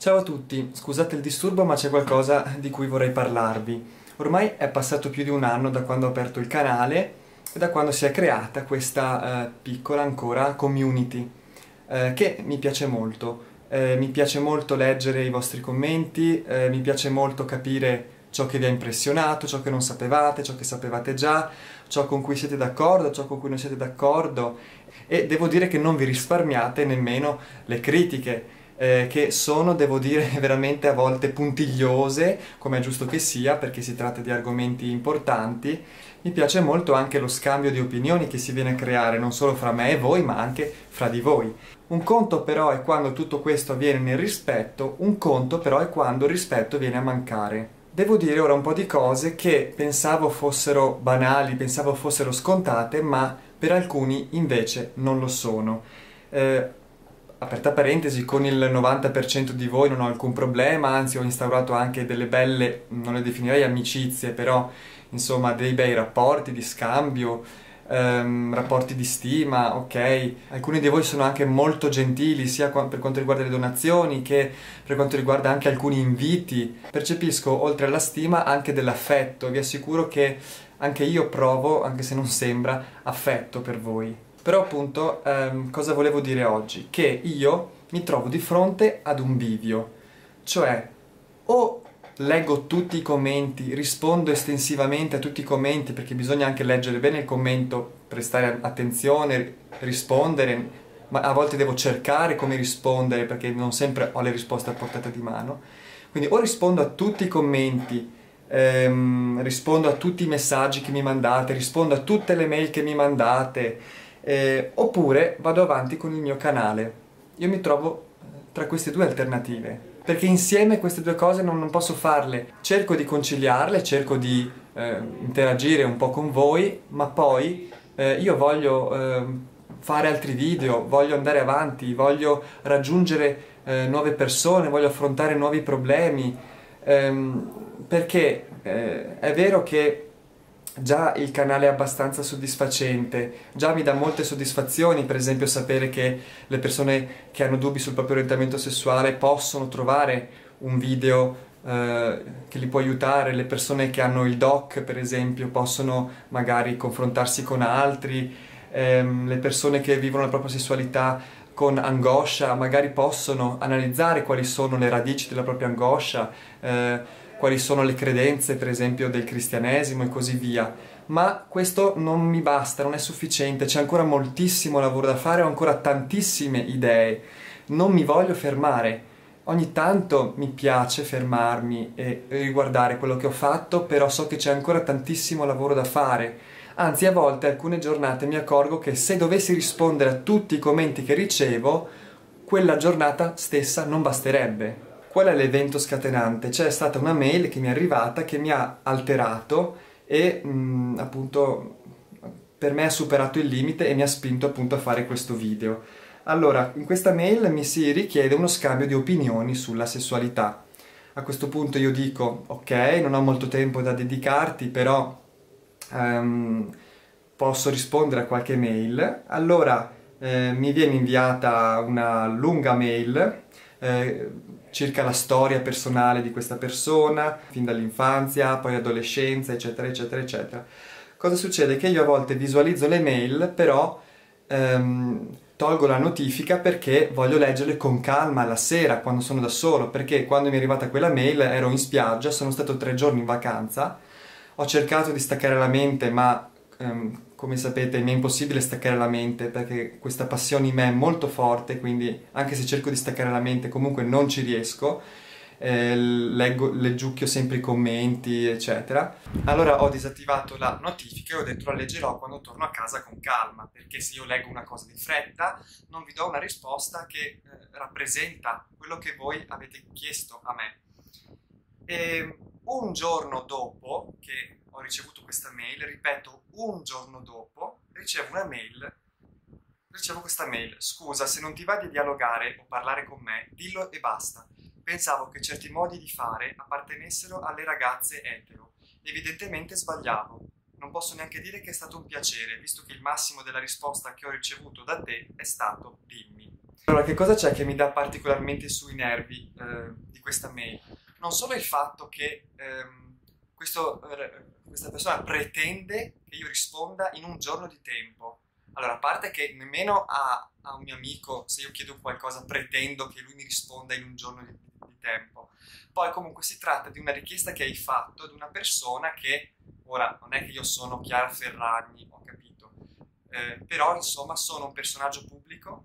Ciao a tutti, scusate il disturbo ma c'è qualcosa di cui vorrei parlarvi. Ormai è passato più di un anno da quando ho aperto il canale e da quando si è creata questa eh, piccola ancora community eh, che mi piace molto. Eh, mi piace molto leggere i vostri commenti, eh, mi piace molto capire ciò che vi ha impressionato, ciò che non sapevate, ciò che sapevate già, ciò con cui siete d'accordo, ciò con cui non siete d'accordo e devo dire che non vi risparmiate nemmeno le critiche eh, che sono, devo dire, veramente a volte puntigliose, come è giusto che sia, perché si tratta di argomenti importanti. Mi piace molto anche lo scambio di opinioni che si viene a creare, non solo fra me e voi, ma anche fra di voi. Un conto però è quando tutto questo avviene nel rispetto, un conto però è quando il rispetto viene a mancare. Devo dire ora un po' di cose che pensavo fossero banali, pensavo fossero scontate, ma per alcuni invece non lo sono. Eh, aperta parentesi, con il 90% di voi non ho alcun problema, anzi ho instaurato anche delle belle, non le definirei amicizie, però insomma dei bei rapporti di scambio, ehm, rapporti di stima, ok? Alcuni di voi sono anche molto gentili, sia per quanto riguarda le donazioni che per quanto riguarda anche alcuni inviti. Percepisco oltre alla stima anche dell'affetto, vi assicuro che anche io provo, anche se non sembra, affetto per voi. Però appunto ehm, cosa volevo dire oggi? Che io mi trovo di fronte ad un bivio, cioè o leggo tutti i commenti, rispondo estensivamente a tutti i commenti perché bisogna anche leggere bene il commento, prestare attenzione, rispondere, ma a volte devo cercare come rispondere perché non sempre ho le risposte a portata di mano. Quindi o rispondo a tutti i commenti, ehm, rispondo a tutti i messaggi che mi mandate, rispondo a tutte le mail che mi mandate, eh, oppure vado avanti con il mio canale. Io mi trovo eh, tra queste due alternative, perché insieme queste due cose non, non posso farle. Cerco di conciliarle, cerco di eh, interagire un po' con voi, ma poi eh, io voglio eh, fare altri video, voglio andare avanti, voglio raggiungere eh, nuove persone, voglio affrontare nuovi problemi, ehm, perché è vero che già il canale è abbastanza soddisfacente, già mi dà molte soddisfazioni, per esempio sapere che le persone che hanno dubbi sul proprio orientamento sessuale possono trovare un video eh, che li può aiutare, le persone che hanno il doc per esempio possono magari confrontarsi con altri, ehm, le persone che vivono la propria sessualità con angoscia magari possono analizzare quali sono le radici della propria angoscia, eh, quali sono le credenze, per esempio, del cristianesimo e così via. Ma questo non mi basta, non è sufficiente, c'è ancora moltissimo lavoro da fare, ho ancora tantissime idee. Non mi voglio fermare. Ogni tanto mi piace fermarmi e riguardare quello che ho fatto, però so che c'è ancora tantissimo lavoro da fare. Anzi, a volte, alcune giornate, mi accorgo che se dovessi rispondere a tutti i commenti che ricevo, quella giornata stessa non basterebbe Qual è l'evento scatenante? C'è stata una mail che mi è arrivata che mi ha alterato e mh, mm, appunto per me ha superato il limite e mi ha spinto appunto a fare questo video. Allora, in questa mail mi si richiede uno scambio di opinioni sulla sessualità. A questo punto io dico, ok, non ho molto tempo da dedicarti, però um, posso rispondere a qualche mail. Allora eh, mi viene inviata una lunga mail eh, circa la storia personale di questa persona, fin dall'infanzia, poi adolescenza, eccetera, eccetera, eccetera. Cosa succede? Che io a volte visualizzo le mail, però ehm, tolgo la notifica perché voglio leggerle con calma la sera, quando sono da solo, perché quando mi è arrivata quella mail ero in spiaggia, sono stato tre giorni in vacanza, ho cercato di staccare la mente, ma ehm, come sapete mi è impossibile staccare la mente perché questa passione in me è molto forte, quindi anche se cerco di staccare la mente comunque non ci riesco. Eh, leggo, leggiucchio sempre i commenti, eccetera. Allora ho disattivato la notifica e ho detto la leggerò quando torno a casa con calma, perché se io leggo una cosa di fretta non vi do una risposta che eh, rappresenta quello che voi avete chiesto a me. E un giorno dopo che ricevuto questa mail, ripeto, un giorno dopo ricevo una mail, ricevo questa mail, scusa se non ti va di dialogare o parlare con me, dillo e basta. Pensavo che certi modi di fare appartenessero alle ragazze etero. Evidentemente sbagliavo. Non posso neanche dire che è stato un piacere, visto che il massimo della risposta che ho ricevuto da te è stato dimmi. Allora, che cosa c'è che mi dà particolarmente sui nervi eh, di questa mail? Non solo il fatto che ehm, questo, eh, questa persona pretende che io risponda in un giorno di tempo. Allora, a parte che nemmeno a, a un mio amico, se io chiedo qualcosa, pretendo che lui mi risponda in un giorno di, di tempo. Poi comunque si tratta di una richiesta che hai fatto ad una persona che, ora, non è che io sono Chiara Ferragni, ho capito, eh, però insomma sono un personaggio pubblico,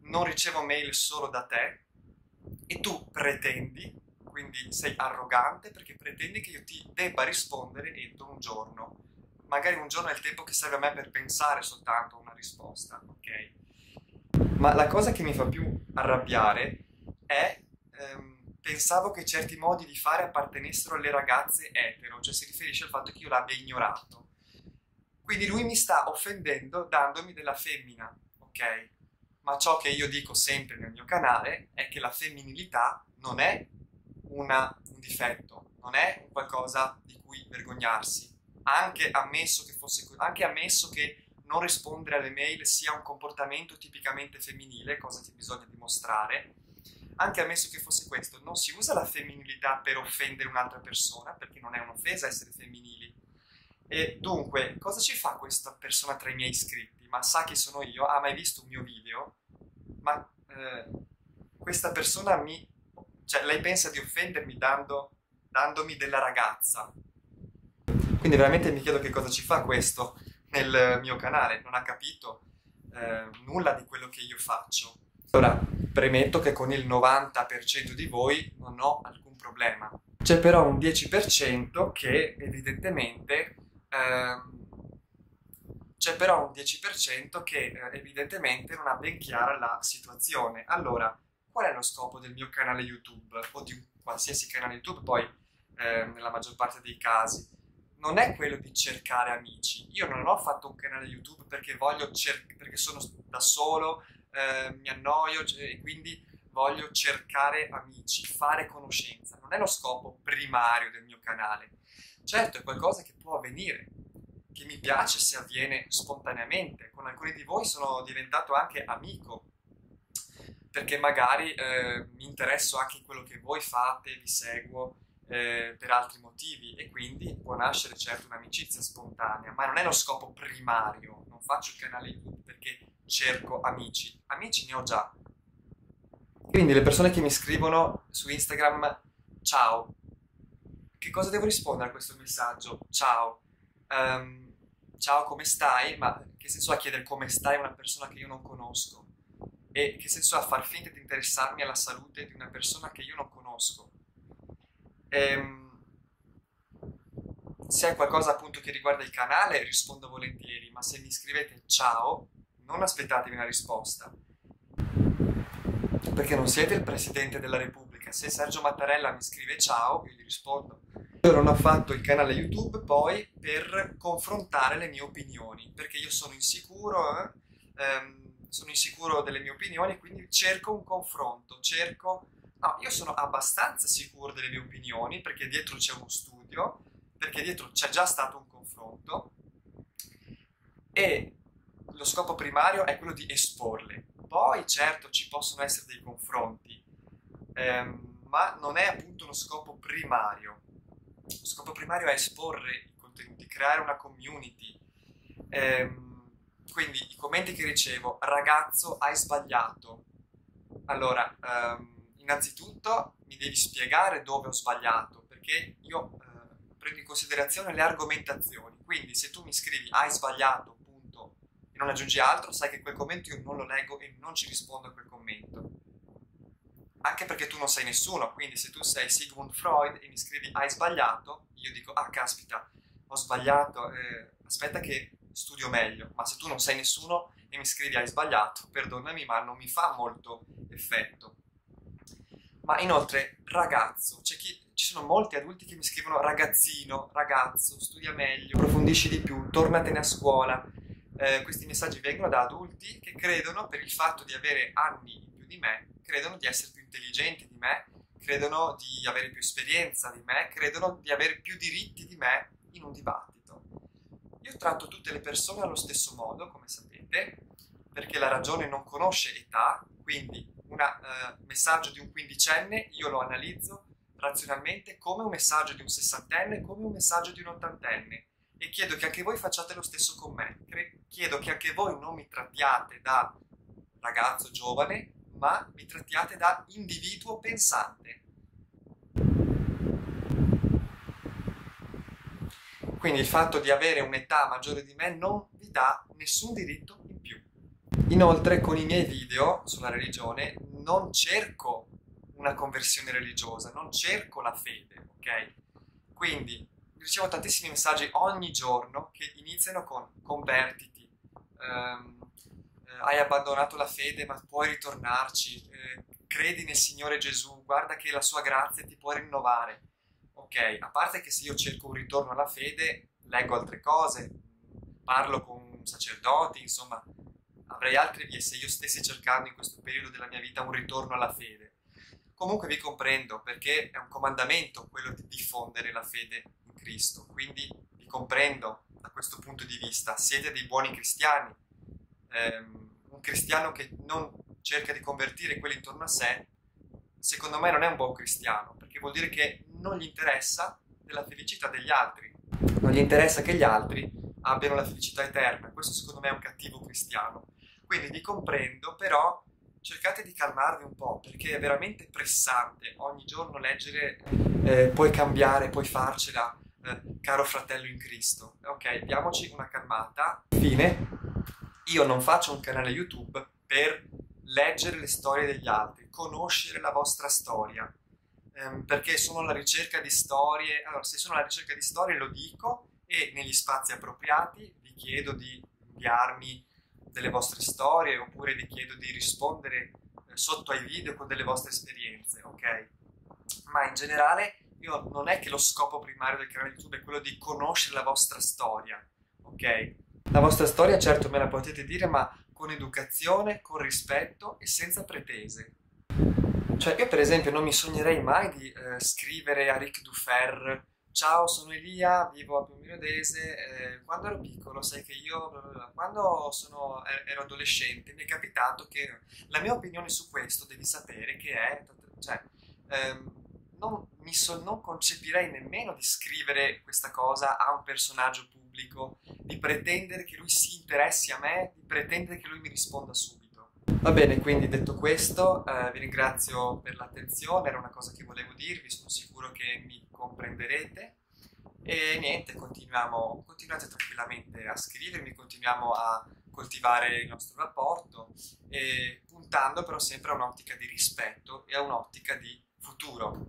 non ricevo mail solo da te e tu pretendi, quindi sei arrogante perché pretendi che io ti debba rispondere entro un giorno. Magari un giorno è il tempo che serve a me per pensare soltanto a una risposta, ok? Ma la cosa che mi fa più arrabbiare è ehm, pensavo che certi modi di fare appartenessero alle ragazze etero, cioè si riferisce al fatto che io l'abbia ignorato. Quindi lui mi sta offendendo dandomi della femmina, ok? Ma ciò che io dico sempre nel mio canale è che la femminilità non è una, un difetto, non è qualcosa di cui vergognarsi. Anche ammesso che, fosse, anche ammesso che non rispondere alle mail sia un comportamento tipicamente femminile, cosa che bisogna dimostrare, anche ammesso che fosse questo, non si usa la femminilità per offendere un'altra persona, perché non è un'offesa essere femminili. E dunque, cosa ci fa questa persona tra i miei iscritti? Ma sa chi sono io? Ha mai visto un mio video? Ma eh, questa persona mi... cioè, lei pensa di offendermi dando, dandomi della ragazza. Quindi veramente mi chiedo che cosa ci fa questo nel mio canale. Non ha capito eh, nulla di quello che io faccio. Ora, premetto che con il 90% di voi non ho alcun problema. C'è però un 10% che evidentemente... Ehm, c'è però un 10% che eh, evidentemente non ha ben chiara la situazione. Allora, qual è lo scopo del mio canale YouTube o di qualsiasi canale YouTube poi eh, nella maggior parte dei casi? Non è quello di cercare amici. Io non ho fatto un canale YouTube perché voglio cer- perché sono da solo eh, mi annoio e quindi voglio cercare amici, fare conoscenza. Non è lo scopo primario del mio canale. Certo, è qualcosa che può avvenire, che mi piace se avviene spontaneamente. Con alcuni di voi sono diventato anche amico, perché magari eh, mi interesso anche in quello che voi fate, vi seguo eh, per altri motivi e quindi può nascere certo un'amicizia spontanea, ma non è lo scopo primario. Non faccio il canale YouTube perché cerco amici. Amici ne ho già. Quindi le persone che mi scrivono su Instagram, ciao, che cosa devo rispondere a questo messaggio? Ciao, um, ciao, come stai? Ma che senso ha chiedere come stai a una persona che io non conosco? E che senso ha far finta di interessarmi alla salute di una persona che io non conosco? Ehm, se è qualcosa appunto che riguarda il canale rispondo volentieri, ma se mi scrivete ciao non aspettatevi una risposta. Perché non siete il Presidente della Repubblica. Se Sergio Mattarella mi scrive ciao, io gli rispondo. Io non ho fatto il canale YouTube poi per confrontare le mie opinioni, perché io sono insicuro, eh? ehm, sono insicuro delle mie opinioni, quindi cerco un confronto, cerco... No, io sono abbastanza sicuro delle mie opinioni, perché dietro c'è uno studio, perché dietro c'è già stato un confronto, e lo scopo primario è quello di esporle. Poi certo ci possono essere dei confronti, ehm, ma non è appunto lo scopo primario. Lo scopo primario è esporre i contenuti, creare una community. Ehm, quindi i commenti che ricevo, ragazzo hai sbagliato. Allora, ehm, innanzitutto mi devi spiegare dove ho sbagliato, perché io eh, prendo in considerazione le argomentazioni. Quindi se tu mi scrivi hai sbagliato non aggiungi altro, sai che quel commento io non lo leggo e non ci rispondo a quel commento. Anche perché tu non sei nessuno, quindi se tu sei Sigmund Freud e mi scrivi hai sbagliato, io dico ah caspita, ho sbagliato, eh, aspetta che studio meglio, ma se tu non sei nessuno e mi scrivi hai sbagliato, perdonami ma non mi fa molto effetto. Ma inoltre ragazzo, chi, ci sono molti adulti che mi scrivono ragazzino, ragazzo, studia meglio, approfondisci di più, tornatene a scuola, eh, questi messaggi vengono da adulti che credono, per il fatto di avere anni in più di me, credono di essere più intelligenti di me, credono di avere più esperienza di me, credono di avere più diritti di me in un dibattito. Io tratto tutte le persone allo stesso modo, come sapete, perché la ragione non conosce età, Quindi un uh, messaggio di un quindicenne io lo analizzo razionalmente come un messaggio di un sessantenne, come un messaggio di un ottantenne e chiedo che anche voi facciate lo stesso con me. Chiedo che anche voi non mi trattiate da ragazzo giovane, ma mi trattiate da individuo pensante. Quindi il fatto di avere un'età maggiore di me non vi dà nessun diritto in più. Inoltre con i miei video sulla religione non cerco una conversione religiosa, non cerco la fede, ok? Quindi ricevo tantissimi messaggi ogni giorno che iniziano con convertiti, ehm, eh, hai abbandonato la fede ma puoi ritornarci, eh, credi nel Signore Gesù, guarda che la sua grazia ti può rinnovare. Ok, a parte che se io cerco un ritorno alla fede, leggo altre cose, parlo con sacerdoti, insomma, avrei altre vie se io stessi cercando in questo periodo della mia vita un ritorno alla fede. Comunque vi comprendo perché è un comandamento quello di diffondere la fede Cristo. Quindi vi comprendo da questo punto di vista, siete dei buoni cristiani. Um, un cristiano che non cerca di convertire quelli intorno a sé, secondo me non è un buon cristiano, perché vuol dire che non gli interessa della felicità degli altri, non gli interessa che gli altri abbiano la felicità eterna. Questo secondo me è un cattivo cristiano. Quindi vi comprendo, però cercate di calmarvi un po' perché è veramente pressante ogni giorno leggere eh, puoi cambiare, puoi farcela, eh, caro fratello in Cristo. Ok, diamoci una calmata. Fine. Io non faccio un canale YouTube per leggere le storie degli altri, conoscere la vostra storia, ehm, perché sono alla ricerca di storie. Allora, se sono alla ricerca di storie lo dico e negli spazi appropriati vi chiedo di inviarmi delle vostre storie oppure vi chiedo di rispondere eh, sotto ai video con delle vostre esperienze, ok? Ma in generale io non è che lo scopo primario del canale YouTube è quello di conoscere la vostra storia, ok? La vostra storia certo me la potete dire, ma con educazione, con rispetto e senza pretese. Cioè, io per esempio non mi sognerei mai di eh, scrivere a Ric Dufer Ciao, sono Elia, vivo a Piombino-Dese. Eh, quando ero piccolo, sai che io, quando sono, ero adolescente, mi è capitato che la mia opinione su questo, devi sapere che è, cioè, ehm, non, so, non concepirei nemmeno di scrivere questa cosa a un personaggio pubblico, di pretendere che lui si interessi a me, di pretendere che lui mi risponda subito. Va bene, quindi detto questo, eh, vi ringrazio per l'attenzione, era una cosa che volevo dirvi, sono sicuro che mi comprenderete. E niente, continuiamo, continuate tranquillamente a scrivermi, continuiamo a coltivare il nostro rapporto, puntando però sempre a un'ottica di rispetto e a un'ottica di futuro.